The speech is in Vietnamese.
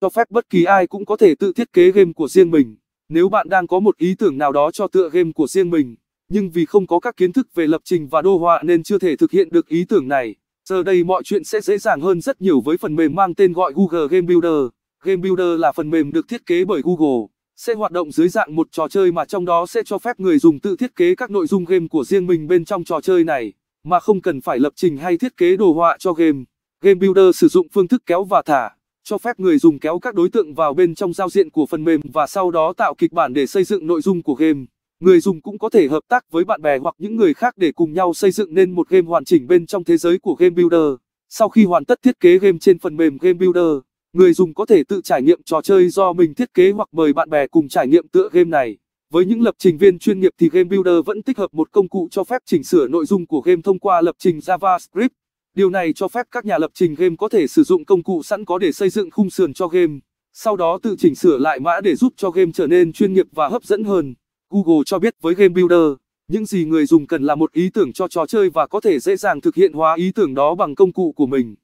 cho phép bất kỳ ai cũng có thể tự thiết kế game của riêng mình. Nếu bạn đang có một ý tưởng nào đó cho tựa game của riêng mình, nhưng vì không có các kiến thức về lập trình và đồ họa nên chưa thể thực hiện được ý tưởng này, giờ đây mọi chuyện sẽ dễ dàng hơn rất nhiều với phần mềm mang tên gọi Google Game Builder. Game Builder là phần mềm được thiết kế bởi Google, sẽ hoạt động dưới dạng một trò chơi mà trong đó sẽ cho phép người dùng tự thiết kế các nội dung game của riêng mình bên trong trò chơi này, mà không cần phải lập trình hay thiết kế đồ họa cho game. Game Builder sử dụng phương thức kéo và thả, cho phép người dùng kéo các đối tượng vào bên trong giao diện của phần mềm và sau đó tạo kịch bản để xây dựng nội dung của game. Người dùng cũng có thể hợp tác với bạn bè hoặc những người khác để cùng nhau xây dựng nên một game hoàn chỉnh bên trong thế giới của Game Builder. Sau khi hoàn tất thiết kế game trên phần mềm Game Builder, người dùng có thể tự trải nghiệm trò chơi do mình thiết kế hoặc mời bạn bè cùng trải nghiệm tựa game này. Với những lập trình viên chuyên nghiệp thì Game Builder vẫn tích hợp một công cụ cho phép chỉnh sửa nội dung của game thông qua lập trình JavaScript. Điều này cho phép các nhà lập trình game có thể sử dụng công cụ sẵn có để xây dựng khung sườn cho game, sau đó tự chỉnh sửa lại mã để giúp cho game trở nên chuyên nghiệp và hấp dẫn hơn. Google cho biết với Game Builder, những gì người dùng cần là một ý tưởng cho trò chơi và có thể dễ dàng thực hiện hóa ý tưởng đó bằng công cụ của mình.